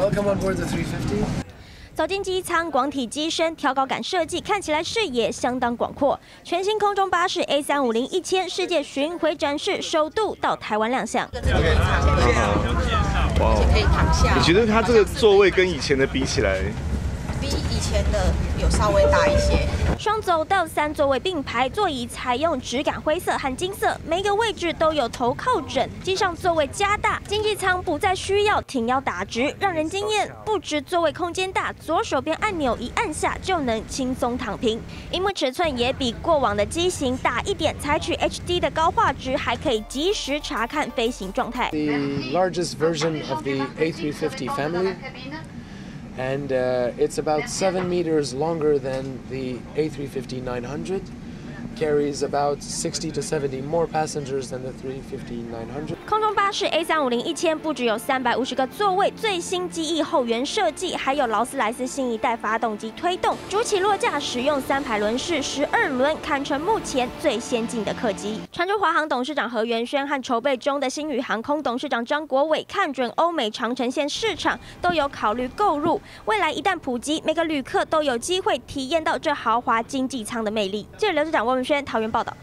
Welcome on board the 350. 走进机舱，广体机身、挑高感设计，看起来视野相当广阔。全新空中巴士 A 三五零一千世界巡回展示首度到台湾亮相。哇，可以躺下。你觉得它这个座位跟以前的比起来？前的有稍微大一些。双走道三座位并排，座椅采用质感灰色和金色，每个位置都有头靠枕。机上座位加大，经济舱不再需要挺腰打直，让人惊艳。不止座位空间大，左手边按钮一按下就能轻松躺平。荧幕尺寸也比过往的机型大一点，采取 HD 的高画质，还可以及时查看飞行状态。The largest version of the A350 family. And uh, it's about seven meters longer than the A350 900. Carries about sixty to seventy more passengers than the three fifty nine hundred。空中巴士 A 三五零一千不只有三百五十个座位，最新机翼后缘设计，还有劳斯莱斯新一代发动机推动，主起落架使用三排轮式十二轮，堪称目前最先进的客机。传出华航董事长何元轩和筹备中的新宇航空董事长张国伟看准欧美长城线市场，都有考虑购入。未来一旦普及，每个旅客都有机会体验到这豪华经济舱的魅力。记者刘志长我们轩桃园报道。